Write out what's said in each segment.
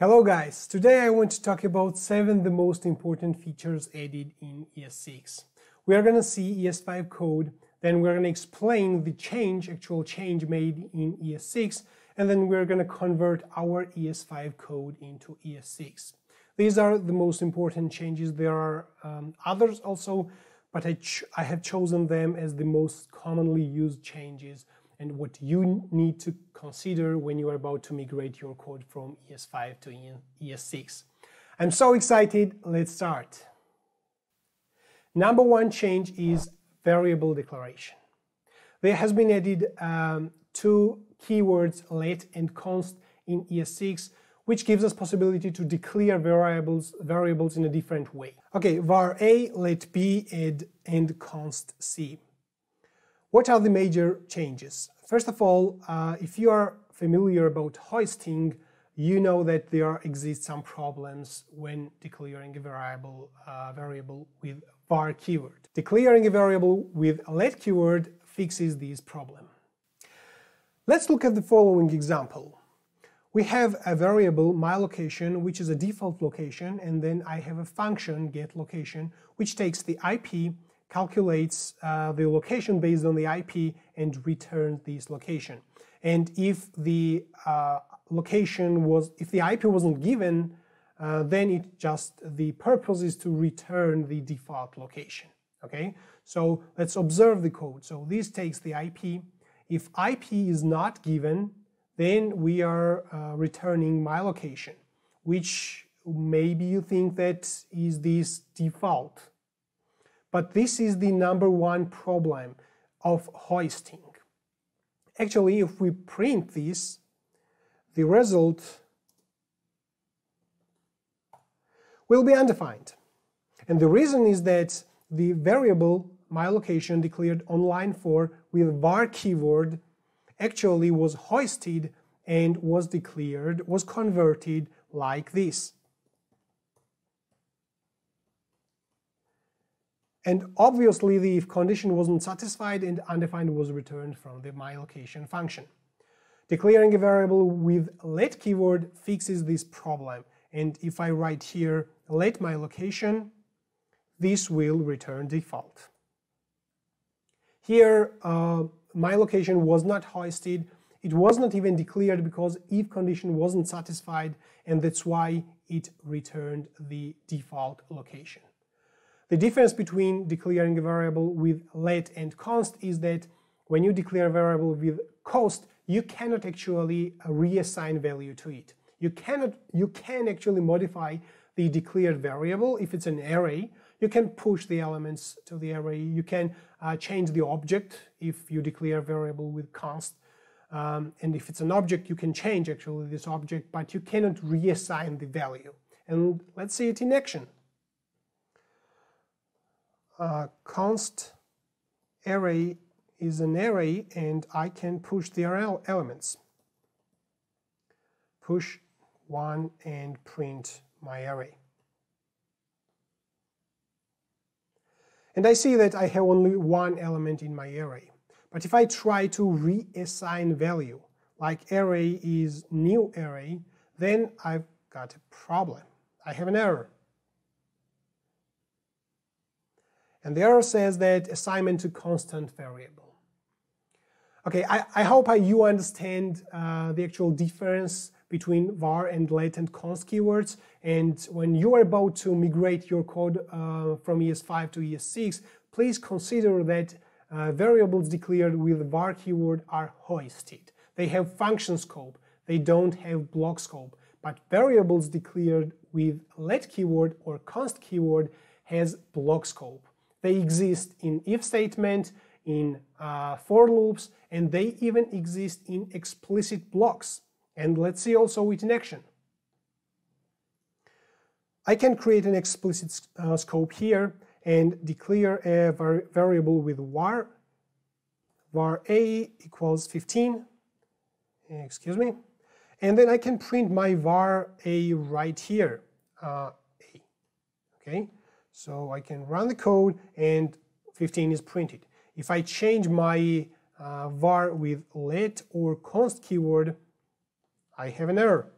Hello guys, today I want to talk about 7 the most important features added in ES6. We are going to see ES5 code, then we're going to explain the change, actual change made in ES6, and then we're going to convert our ES5 code into ES6. These are the most important changes. There are um, others also, but I, I have chosen them as the most commonly used changes and what you need to consider when you are about to migrate your code from ES5 to ES6. I'm so excited, let's start. Number one change is variable declaration. There has been added um, two keywords let and const in ES6 which gives us possibility to declare variables variables in a different way. Okay, var a, let b, and, and const c. What are the major changes? First of all, uh, if you are familiar about hoisting, you know that there exist some problems when declaring a variable, uh, variable with var keyword. Declaring a variable with a let keyword fixes this problem. Let's look at the following example. We have a variable my location which is a default location and then I have a function get location which takes the IP calculates uh, the location based on the IP and returns this location. And if the uh, location was, if the IP wasn't given, uh, then it just, the purpose is to return the default location. Okay, so let's observe the code. So this takes the IP. If IP is not given, then we are uh, returning my location, which maybe you think that is this default but this is the number one problem of hoisting. Actually, if we print this, the result will be undefined. And the reason is that the variable my location declared on line 4 with var keyword actually was hoisted and was declared, was converted like this. And obviously the if condition wasn't satisfied and undefined was returned from the myLocation function. Declaring a variable with let keyword fixes this problem. And if I write here let myLocation, this will return default. Here, uh, my location was not hoisted. It was not even declared because if condition wasn't satisfied, and that's why it returned the default location. The difference between declaring a variable with let and const is that when you declare a variable with const, you cannot actually reassign value to it. You cannot, you can actually modify the declared variable if it's an array. You can push the elements to the array. You can uh, change the object if you declare a variable with const. Um, and if it's an object, you can change actually this object, but you cannot reassign the value. And let's see it in action uh, const array is an array and I can push the elements. Push one and print my array. And I see that I have only one element in my array. But if I try to reassign value, like array is new array, then I've got a problem. I have an error. And the error says that assignment to constant variable. Okay, I, I hope you understand uh, the actual difference between var and let and const keywords. And when you are about to migrate your code uh, from ES5 to ES6, please consider that uh, variables declared with var keyword are hoisted. They have function scope. They don't have block scope. But variables declared with let keyword or const keyword has block scope. They exist in if statement, in uh, for loops, and they even exist in explicit blocks. And let's see also it in action. I can create an explicit uh, scope here and declare a var variable with var, var a equals 15, excuse me, and then I can print my var a right here, uh, a, okay? So I can run the code and 15 is printed. If I change my uh, var with let or const keyword, I have an error.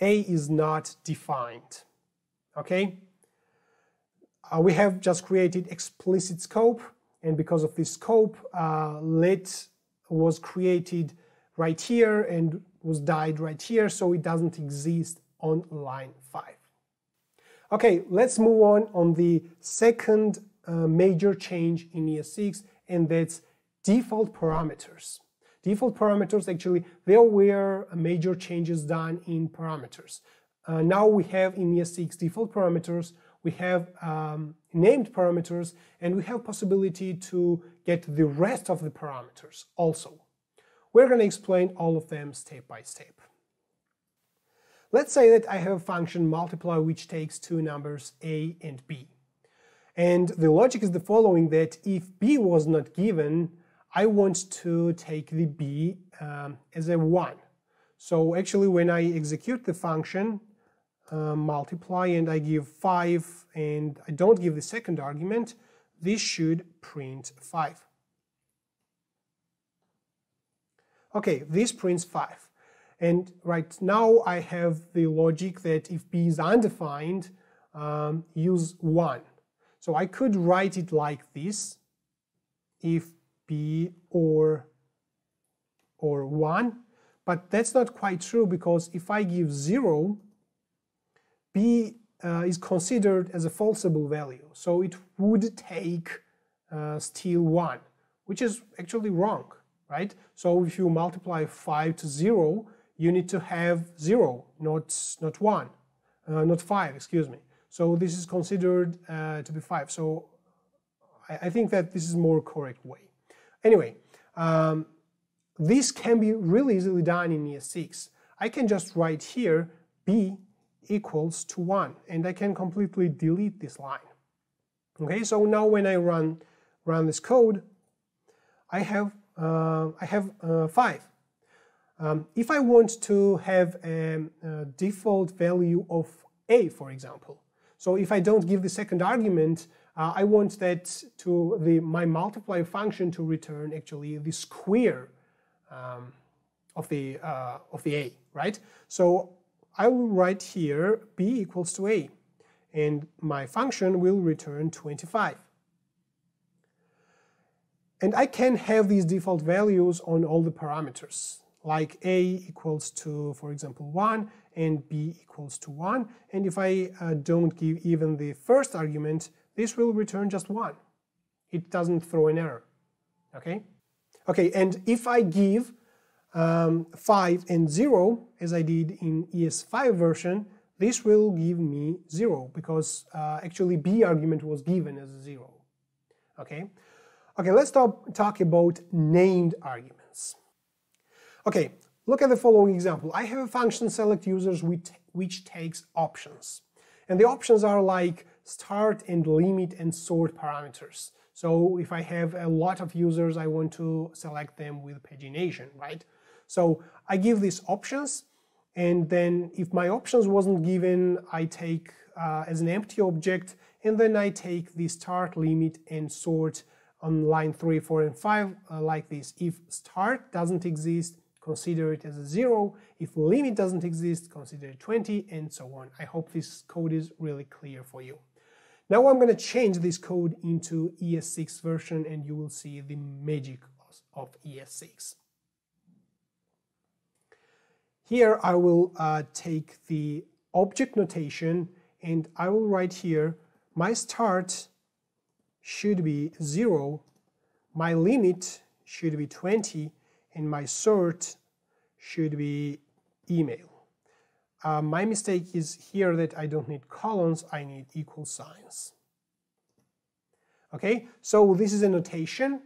A is not defined. Okay? Uh, we have just created explicit scope, and because of this scope, uh, let was created right here and was died right here, so it doesn't exist on line 5. Okay, let's move on on the second uh, major change in ES6, and that's default parameters. Default parameters, actually, there were major changes done in parameters. Uh, now we have in ES6 default parameters, we have um, named parameters, and we have possibility to get the rest of the parameters also. We're going to explain all of them step by step. Let's say that I have a function multiply which takes two numbers a and b. And the logic is the following that if b was not given, I want to take the b um, as a 1. So actually when I execute the function uh, multiply and I give 5 and I don't give the second argument, this should print 5. Okay, this prints 5. And right now I have the logic that if b is undefined, um, use 1. So I could write it like this, if b or, or 1, but that's not quite true because if I give 0, b uh, is considered as a falseable value. So it would take uh, still 1, which is actually wrong, right? So if you multiply 5 to 0, you need to have 0, not, not 1, uh, not 5, excuse me. So this is considered uh, to be 5. So I, I, think that this is more correct way. Anyway, um, this can be really easily done in ES6. I can just write here b equals to 1 and I can completely delete this line. Okay, so now when I run run this code, I have uh, I have uh, 5. Um, if I want to have a, a, default value of a, for example, so if I don't give the second argument, uh, I want that to the my multiply function to return actually the square um, of the uh, of the a, right? So I will write here b equals to a, and my function will return 25. And I can have these default values on all the parameters like a equals to, for example, 1 and b equals to 1. And if I uh, don't give even the first argument, this will return just 1. It doesn't throw an error. Okay? Okay, and if I give um, 5 and 0, as I did in ES5 version, this will give me 0 because uh, actually b argument was given as 0. Okay? Okay, let's talk, talk about named arguments. Okay, look at the following example. I have a function select users which, which takes options. And the options are like start and limit and sort parameters. So if I have a lot of users, I want to select them with pagination, right? So I give these options, and then if my options wasn't given, I take uh, as an empty object, and then I take the start, limit, and sort on line 3, 4, and 5 uh, like this. If start doesn't exist, consider it as a zero. If limit doesn't exist, consider it 20 and so on. I hope this code is really clear for you. Now I'm going to change this code into ES6 version and you will see the magic of ES6. Here I will uh, take the object notation and I will write here my start should be 0, my limit should be 20, and my sort should be email. Uh, my mistake is here that I don't need colons, I need equal signs. Okay, so this is a notation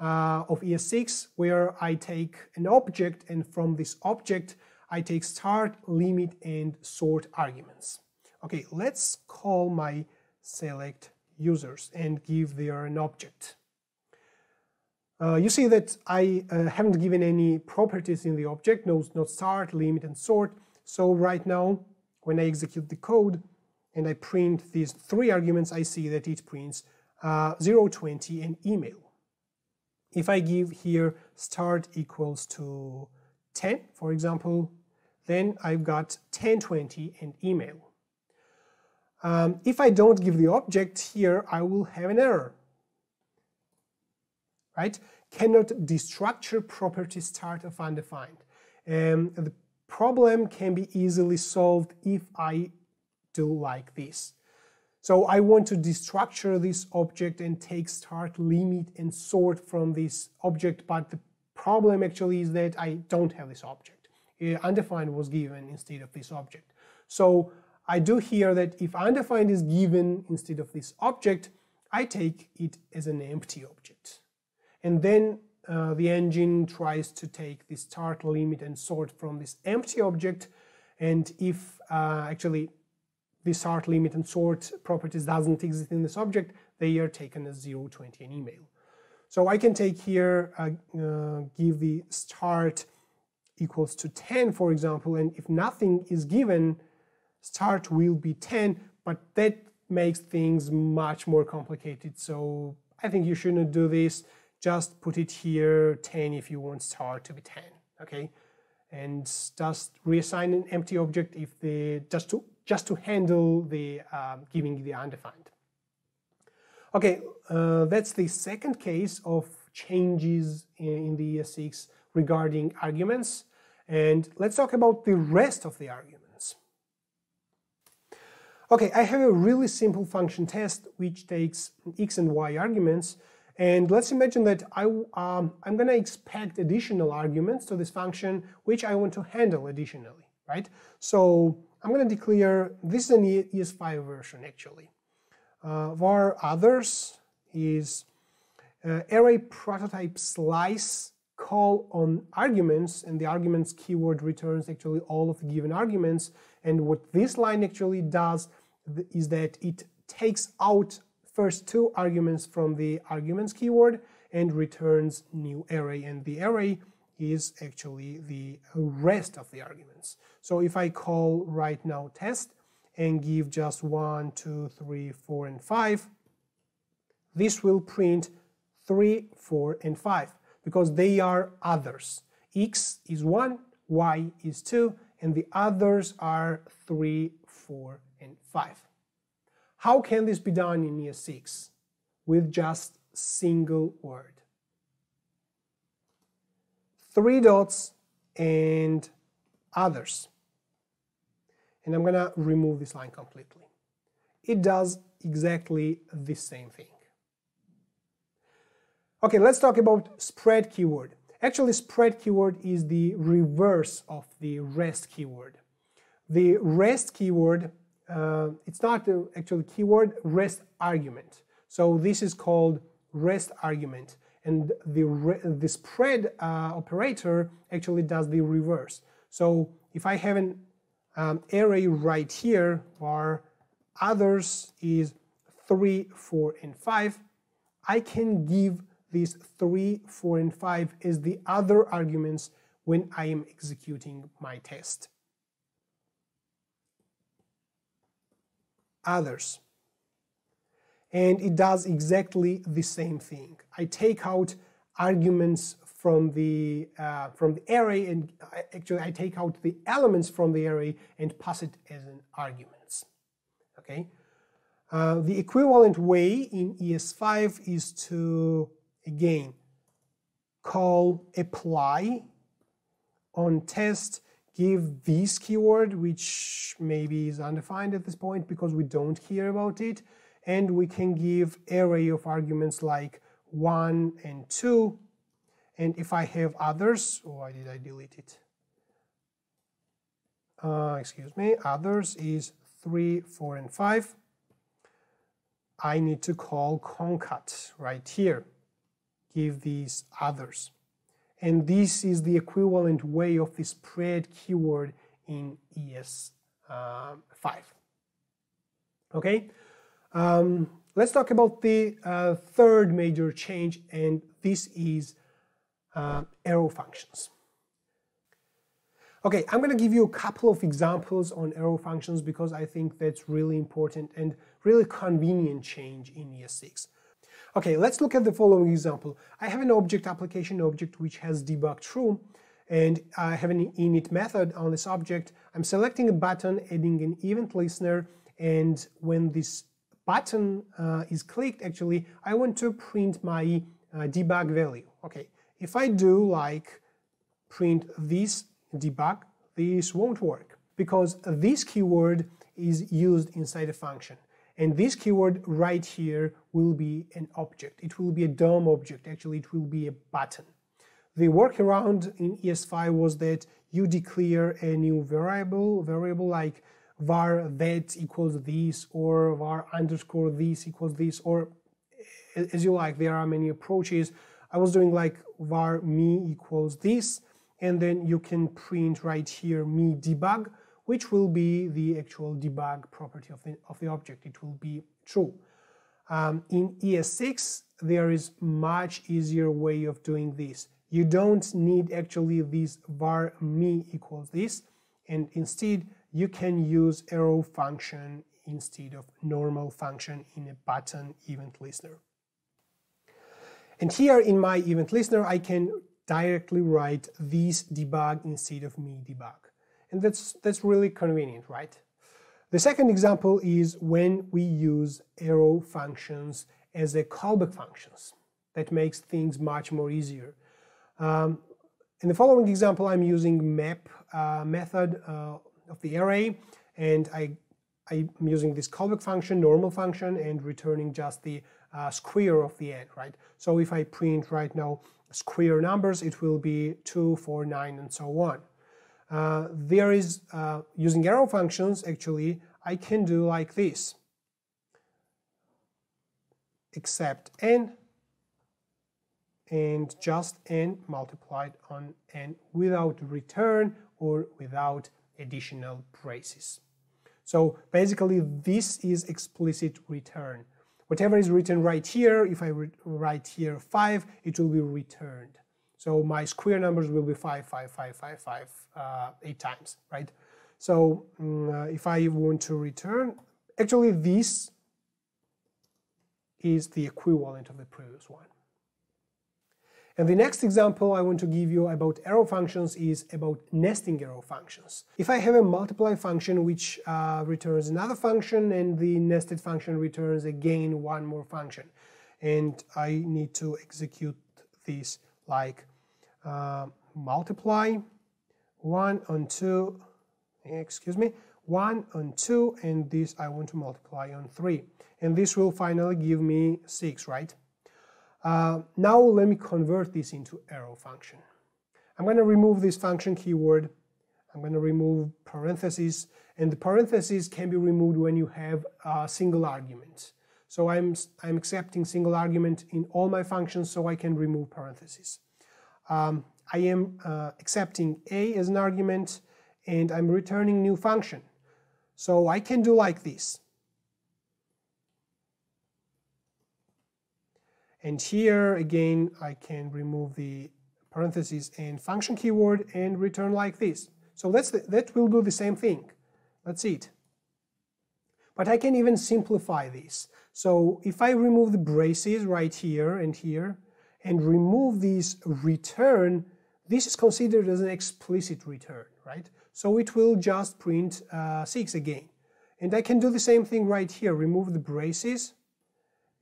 uh, of ES6 where I take an object and from this object I take start, limit, and sort arguments. Okay, let's call my select users and give there an object. Uh, you see that I uh, haven't given any properties in the object, no, not start, limit, and sort. So right now, when I execute the code and I print these three arguments, I see that it prints uh, 0, 20, and email. If I give here start equals to 10, for example, then I've got 1020 and email. Um, if I don't give the object here, I will have an error. Right? Cannot destructure property start of undefined. Um, the problem can be easily solved if I do like this. So I want to destructure this object and take start limit and sort from this object, but the problem actually is that I don't have this object. Uh, undefined was given instead of this object. So I do here that if undefined is given instead of this object, I take it as an empty object. And then uh, the engine tries to take the start limit and sort from this empty object. And if uh, actually the start limit and sort properties doesn't exist in this object, they are taken as 0, 20, and email. So I can take here, uh, uh, give the start equals to 10, for example, and if nothing is given, start will be 10, but that makes things much more complicated. So I think you shouldn't do this. Just put it here 10 if you want star to be 10, okay? And just reassign an empty object if the just to just to handle the um, giving the undefined. Okay, uh, that's the second case of changes in, in the ES6 regarding arguments. And let's talk about the rest of the arguments. Okay, I have a really simple function test which takes x and y arguments. And let's imagine that I, um, I'm going to expect additional arguments to this function which I want to handle additionally, right? So I'm going to declare, this is an ES5 version actually. Uh, var others is uh, array prototype slice call on arguments and the arguments keyword returns actually all of the given arguments and what this line actually does is that it takes out first two arguments from the arguments keyword and returns new array and the array is actually the rest of the arguments. So if I call right now test and give just 1, 2, 3, 4, and 5, this will print 3, 4, and 5 because they are others. x is 1, y is 2, and the others are 3, 4, and 5. How can this be done in ES6? With just single word three dots and others. And I'm going to remove this line completely. It does exactly the same thing. Okay, let's talk about spread keyword. Actually, spread keyword is the reverse of the rest keyword. The rest keyword, uh, it's not actually keyword, rest argument. So this is called rest argument and the, the spread uh, operator actually does the reverse. So if I have an um, array right here where others is 3, 4, and 5, I can give these 3, 4, and 5 as the other arguments when I am executing my test. Others and it does exactly the same thing. I take out arguments from the uh, from the array and actually I take out the elements from the array and pass it as an arguments. Okay. Uh, the equivalent way in ES5 is to again call apply on test give this keyword which maybe is undefined at this point because we don't care about it and we can give array of arguments like 1 and 2 and if I have others, why did I delete it? Uh, excuse me, others is 3, 4, and 5. I need to call concat right here. Give these others. And this is the equivalent way of the spread keyword in ES5. Uh, okay, um, let's talk about the uh, third major change, and this is uh, arrow functions. Okay, I'm going to give you a couple of examples on arrow functions because I think that's really important and really convenient change in ES6. Okay, let's look at the following example. I have an object application object which has debug true, and I have an init method on this object. I'm selecting a button, adding an event listener, and when this button uh, is clicked, actually, I want to print my uh, debug value. Okay, if I do like print this debug, this won't work because this keyword is used inside a function. And this keyword right here will be an object. It will be a DOM object. Actually, it will be a button. The workaround in ES5 was that you declare a new variable, variable like var that equals this or var underscore this equals this or as you like. There are many approaches. I was doing like var me equals this and then you can print right here me debug which will be the actual debug property of the, of the object. It will be true. Um, in ES6, there is much easier way of doing this. You don't need actually this var me equals this, and instead you can use arrow function instead of normal function in a button event listener. And here in my event listener, I can directly write this debug instead of me debug. And that's, that's really convenient, right? The second example is when we use arrow functions as a callback functions. That makes things much more easier. Um, in the following example, I'm using map uh, method uh, of the array, and I, I'm using this callback function, normal function, and returning just the uh, square of the n, right? So if I print right now square numbers, it will be 2, 4, 9, and so on. Uh, there is, uh, using arrow functions, actually, I can do like this. Except n and just n multiplied on n without return or without additional braces. So basically this is explicit return. Whatever is written right here, if I write here 5, it will be returned. So my square numbers will be 5, 5, 5, 5, 5, uh, 8 times, right? So um, uh, if I want to return, actually this is the equivalent of the previous one. And the next example I want to give you about arrow functions is about nesting arrow functions. If I have a multiply function which uh, returns another function and the nested function returns again one more function, and I need to execute this like uh, multiply 1 on 2, excuse me, 1 on 2, and this I want to multiply on 3. And this will finally give me 6, right? Uh, now let me convert this into arrow function. I'm going to remove this function keyword. I'm going to remove parentheses, and the parentheses can be removed when you have a single argument. So I'm, I'm accepting single argument in all my functions so I can remove parentheses um, I am uh, accepting a as an argument and I'm returning new function. So I can do like this. And here again I can remove the parentheses and function keyword and return like this. So that's that will do the same thing. That's it. But I can even simplify this. So if I remove the braces right here and here, and remove this return, this is considered as an explicit return, right? So it will just print uh, 6 again. And I can do the same thing right here, remove the braces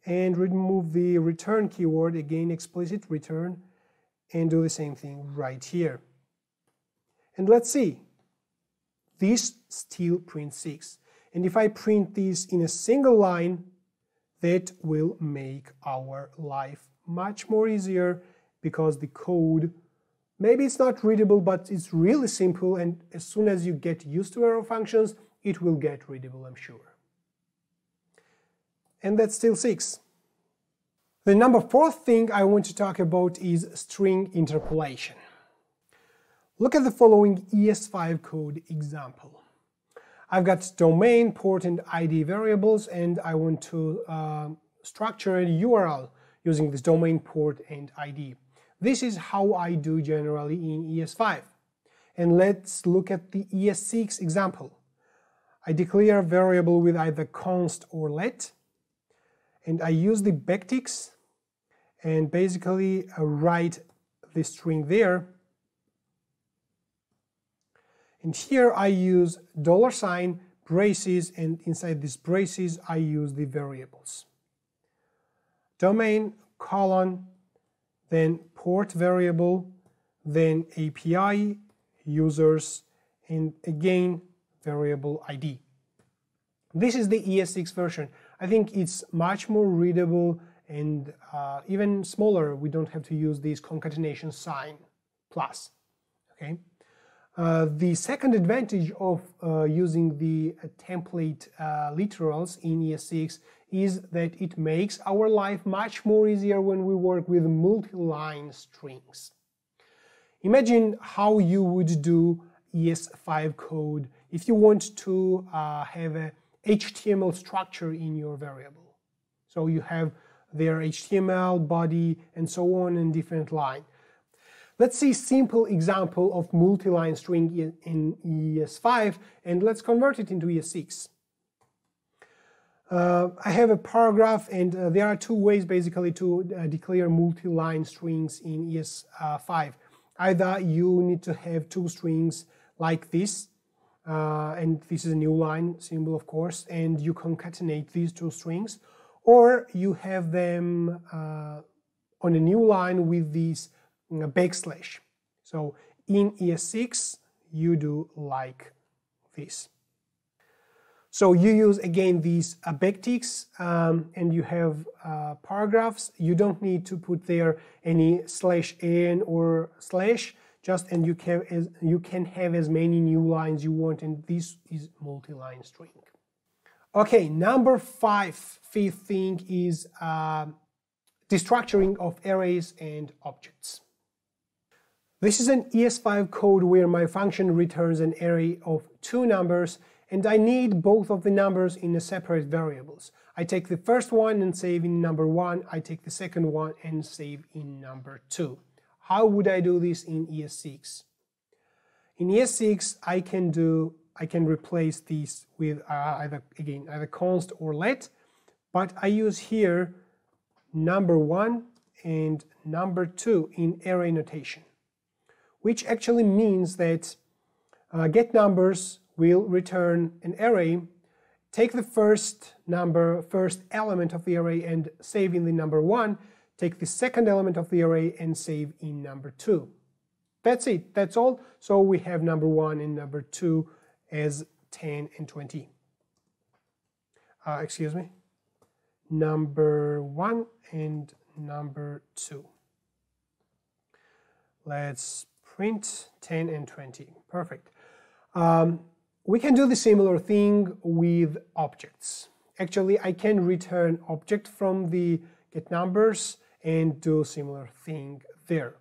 and remove the return keyword, again explicit return, and do the same thing right here. And let's see, this still prints 6. And if I print this in a single line, that will make our life much more easier because the code maybe it's not readable but it's really simple and as soon as you get used to arrow functions it will get readable I'm sure. And that's still 6. The number fourth thing I want to talk about is string interpolation. Look at the following ES5 code example. I've got domain, port, and ID variables, and I want to uh, structure a URL using this domain port and ID. This is how I do generally in ES5. And let's look at the ES6 example. I declare a variable with either const or let, and I use the backticks and basically I write the string there. And here I use dollar sign, braces, and inside these braces I use the variables. Domain, colon, then port variable, then API, users, and again variable ID. This is the ES6 version. I think it's much more readable and uh, even smaller. We don't have to use this concatenation sign plus. Okay. Uh, the second advantage of uh, using the uh, template uh, literals in ES6 is that it makes our life much more easier when we work with multi-line strings. Imagine how you would do ES5 code if you want to uh, have a HTML structure in your variable. So you have their HTML, body, and so on in different line. Let's see simple example of multi-line string in ES5 and let's convert it into ES6. Uh, I have a paragraph and uh, there are two ways basically to uh, declare multi-line strings in ES5. Either you need to have two strings like this uh, and this is a new line symbol of course and you concatenate these two strings or you have them uh, on a new line with these uh, backslash. So in ES6 you do like this. So you use again these uh, backticks um, and you have uh, paragraphs. You don't need to put there any slash n or slash just and you can as you can have as many new lines you want and this is multi-line string. Okay, number five, fifth thing is uh, destructuring of arrays and objects. This is an ES5 code where my function returns an array of two numbers and I need both of the numbers in separate variables. I take the first one and save in number one, I take the second one and save in number two. How would I do this in ES6? In ES6, I can do I can replace these with uh, either again either const or let, but I use here number one and number two in array notation, which actually means that uh, get numbers will return an array, take the first number, first element of the array and save in the number one, take the second element of the array and save in number two. That's it, that's all. So we have number one and number two as 10 and 20. Uh, excuse me, number one and number two. Let's print 10 and 20. Perfect. Um, we can do the similar thing with objects. Actually, I can return object from the get numbers and do similar thing there.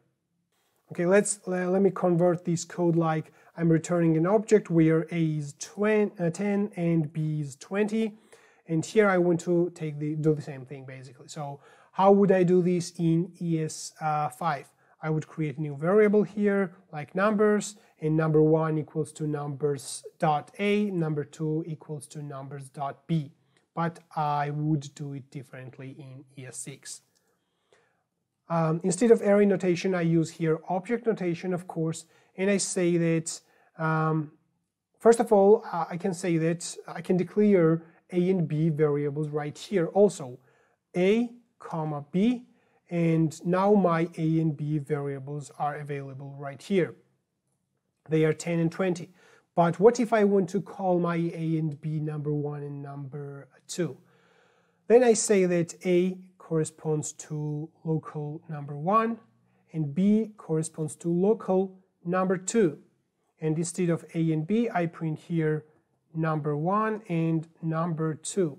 Okay, let's let me convert this code like I'm returning an object where a is 20, uh, 10 and b is 20. And here I want to take the do the same thing basically. So how would I do this in ES5? I would create a new variable here like numbers and number one equals to numbers dot a, number two equals to numbers dot b. But I would do it differently in ES6. Um, instead of array notation, I use here object notation, of course, and I say that, um, first of all, uh, I can say that I can declare a and b variables right here also, a comma b, and now my a and b variables are available right here. They are 10 and 20. But what if I want to call my a and b number 1 and number 2? Then I say that a corresponds to local number 1 and b corresponds to local number 2. And instead of a and b, I print here number 1 and number 2,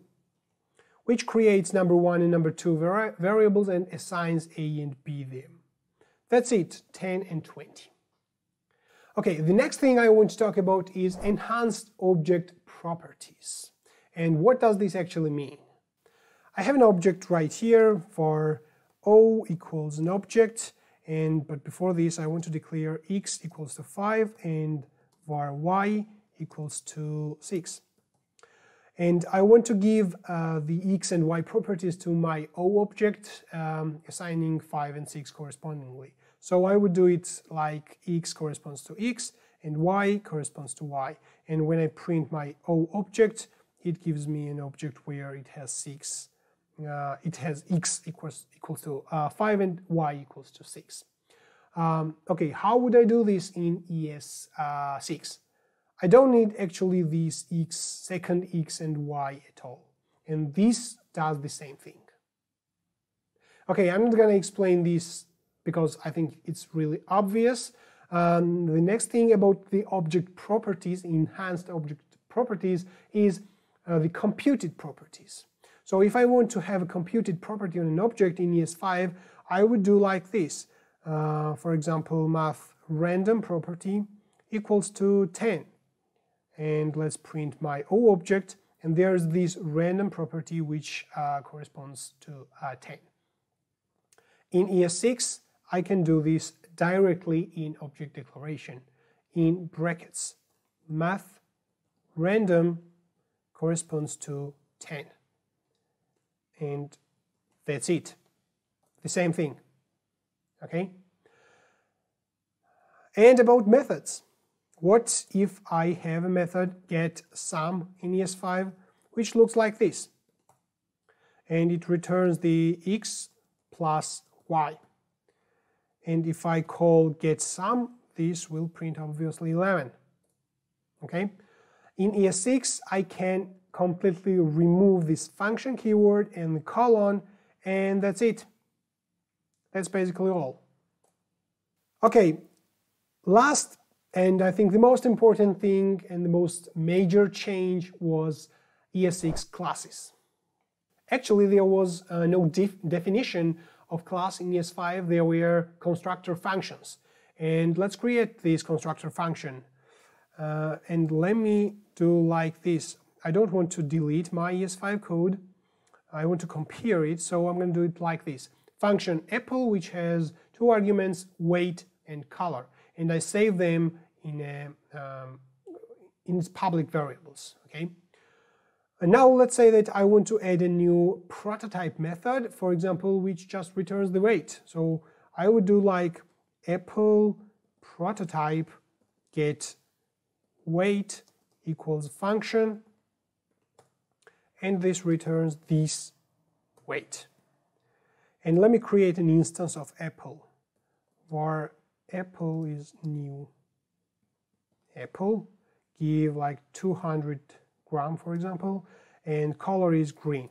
which creates number 1 and number 2 vari variables and assigns a and b them. That's it, 10 and 20. Okay, the next thing I want to talk about is enhanced object properties. And what does this actually mean? I have an object right here for o equals an object, and but before this I want to declare x equals to 5 and var y equals to 6. And I want to give uh, the x and y properties to my o object, um, assigning 5 and 6 correspondingly. So I would do it like x corresponds to x and y corresponds to y. And when I print my O object, it gives me an object where it has 6, uh, it has x equals, equals to uh, 5 and y equals to 6. Um, okay, how would I do this in ES6? I don't need actually these x, second x and y at all. And this does the same thing. Okay, I'm not going to explain this because I think it's really obvious. Um, the next thing about the object properties, enhanced object properties, is uh, the computed properties. So if I want to have a computed property on an object in ES5, I would do like this. Uh, for example, math random property equals to 10. And let's print my O object, and there's this random property which uh, corresponds to uh, 10. In ES6, I can do this directly in object declaration in brackets. Math random corresponds to 10. And that's it. The same thing. Okay? And about methods. What if I have a method get sum in ES5 which looks like this? And it returns the x plus y. And if I call get sum, this will print obviously 11. Okay? In ES6, I can completely remove this function keyword and the colon, and that's it. That's basically all. Okay, last and I think the most important thing and the most major change was ES6 classes. Actually, there was uh, no def definition of class in ES5, there were constructor functions. And let's create this constructor function. Uh, and let me do like this. I don't want to delete my ES5 code. I want to compare it, so I'm going to do it like this. Function apple, which has two arguments, weight and color. And I save them in, a, um, in public variables, okay? And now let's say that I want to add a new prototype method, for example, which just returns the weight. So I would do like apple prototype get weight equals function and this returns this weight. And let me create an instance of apple var apple is new apple give like 200 gram, for example, and color is green.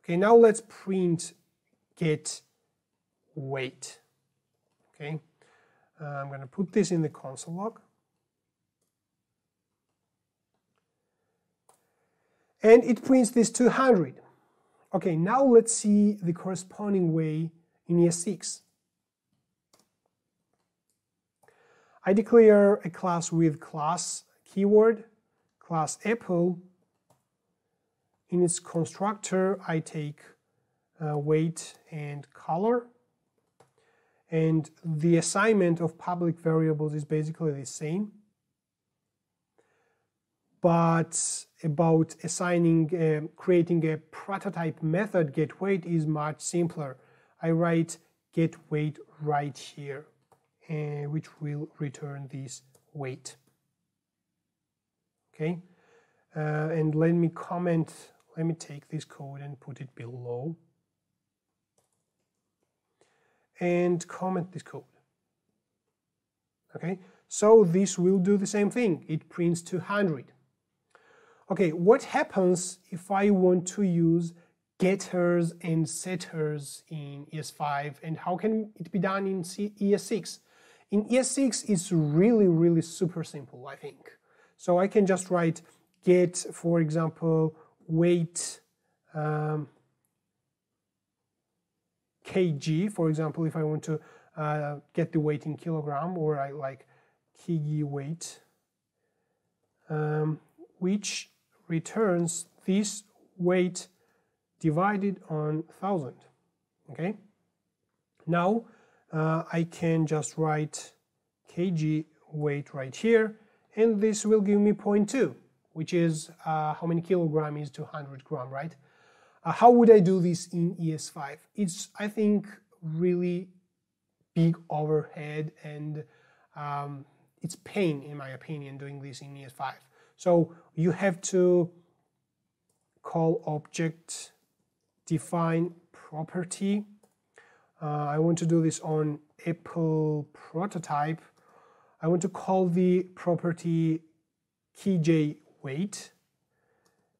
Okay, now let's print get weight. Okay, uh, I'm going to put this in the console log. And it prints this 200. Okay, now let's see the corresponding way in ES6. I declare a class with class keyword class apple. In its constructor, I take uh, weight and color. And the assignment of public variables is basically the same. But about assigning, uh, creating a prototype method get weight is much simpler. I write get weight right here, uh, which will return this weight okay? Uh, and let me comment, let me take this code and put it below and comment this code. Okay, so this will do the same thing. It prints 200. Okay, what happens if I want to use getters and setters in ES5 and how can it be done in ES6? In ES6, it's really, really super simple, I think. So I can just write get, for example, weight um, kg, for example, if I want to uh, get the weight in kilogram, or I like kg weight, um, which returns this weight divided on 1000. Okay. Now uh, I can just write kg weight right here and this will give me 0.2, which is uh, how many kilogram is 200 gram, right? Uh, how would I do this in ES5? It's, I think, really big overhead and um, it's pain, in my opinion, doing this in ES5. So you have to call object define property. Uh, I want to do this on Apple prototype. I want to call the property kg weight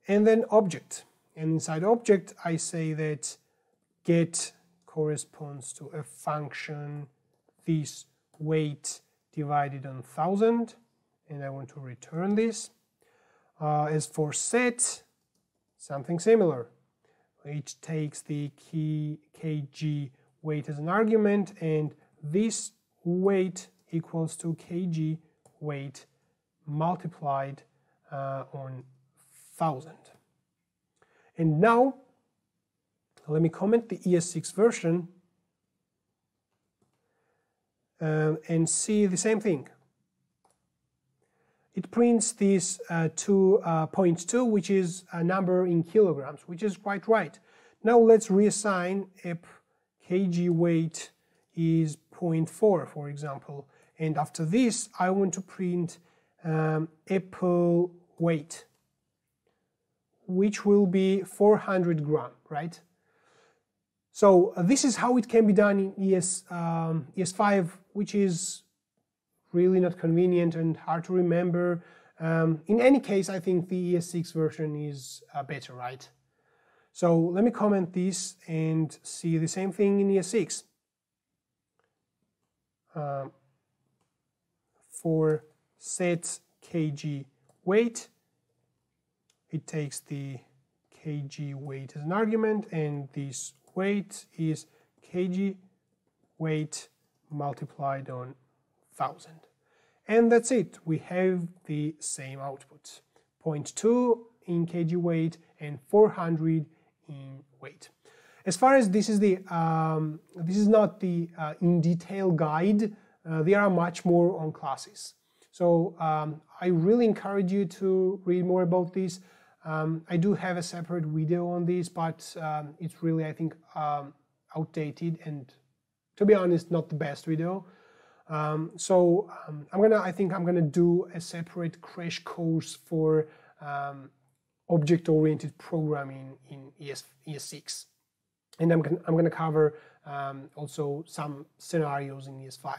and then object. And inside object, I say that get corresponds to a function this weight divided on 1000 and I want to return this. Uh, as for set, something similar. It takes the key kg weight as an argument and this weight equals to kg weight multiplied uh, on 1000. And now, let me comment the ES6 version um, and see the same thing. It prints this uh, 2.2, uh, which is a number in kilograms, which is quite right. Now let's reassign if kg weight is 0.4, for example. And after this, I want to print um, apple weight, which will be 400 gram, right? So uh, this is how it can be done in ES, um, ES5, which is really not convenient and hard to remember. Um, in any case, I think the ES6 version is uh, better, right? So let me comment this and see the same thing in ES6. Uh, for set kg weight, it takes the kg weight as an argument and this weight is kg weight multiplied on 1000. And that's it. We have the same output. 0.2 in kg weight and 400 in weight. As far as this is the um, this is not the uh, in detail guide. Uh, there are much more on classes. So um, I really encourage you to read more about this. Um, I do have a separate video on this, but um, it's really, I think, um, outdated and, to be honest, not the best video. Um, so I'm gonna, I think I'm gonna do a separate crash course for um, object-oriented programming in ES, ES6. And I'm gonna, I'm gonna cover also some scenarios in ES5.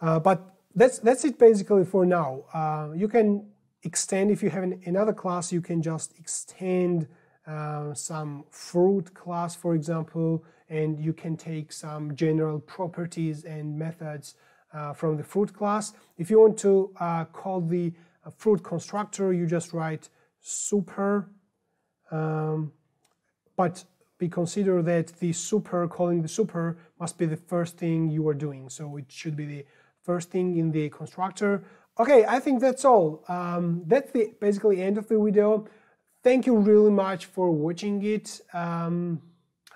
Uh, but that's, that's it basically for now. Uh, you can extend, if you have an, another class, you can just extend uh, some fruit class, for example, and you can take some general properties and methods uh, from the fruit class. If you want to uh, call the uh, fruit constructor, you just write super, um, but be consider that the super, calling the super, must be the first thing you are doing. So it should be the first thing in the constructor. Okay, I think that's all. Um, that's the basically end of the video. Thank you really much for watching it. Um,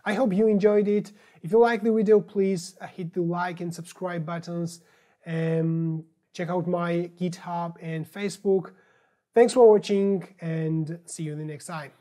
I hope you enjoyed it. If you like the video, please uh, hit the like and subscribe buttons. And check out my GitHub and Facebook. Thanks for watching and see you in the next time.